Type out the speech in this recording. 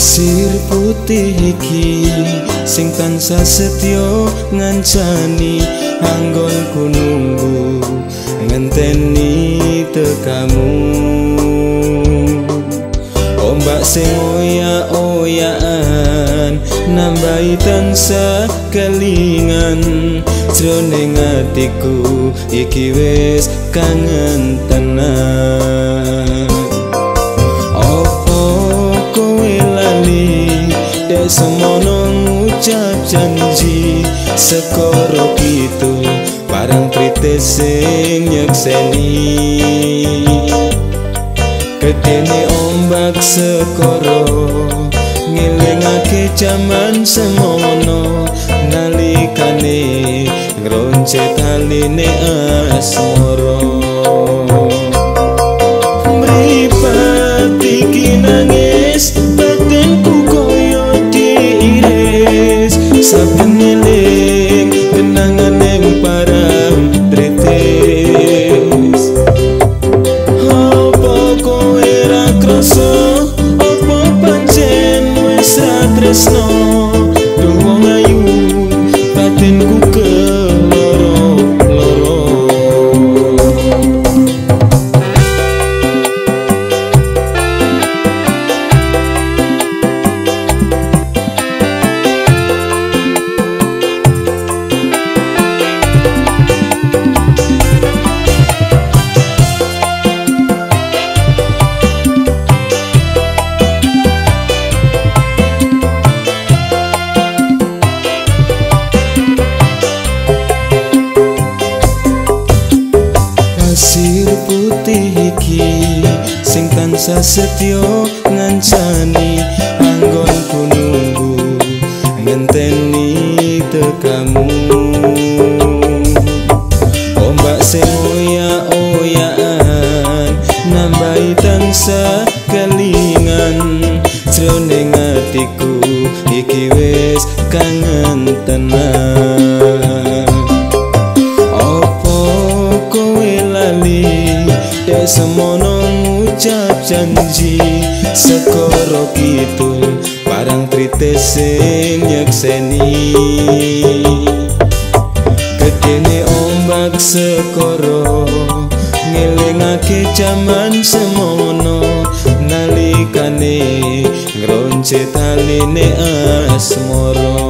Pasir putih iki sing tansah setya ngancani anggonku nunggu ngenteni tekamu. Ombak sing oya-oyaan nambahi tansah kelingan. Jroning atiku iki wis kangen tenan semono ngucap janji sekoro gitu barang trite sing nyekseni. Ketene ombak sekoro ngilingake jaman semono nalikane ngronce taline asmoro snow. Tansah setya ngancani anggonku nunggu ngenteni tekamu. Ombak sing oya-oyaan nambahi tansah kelingan. Jroning atiku iki wis kangen tenan janji sekoro kidul barang trite sing nyekseni. Kedene ombak sekoro ngelingake jaman semono nalikane ngronce taline asmoro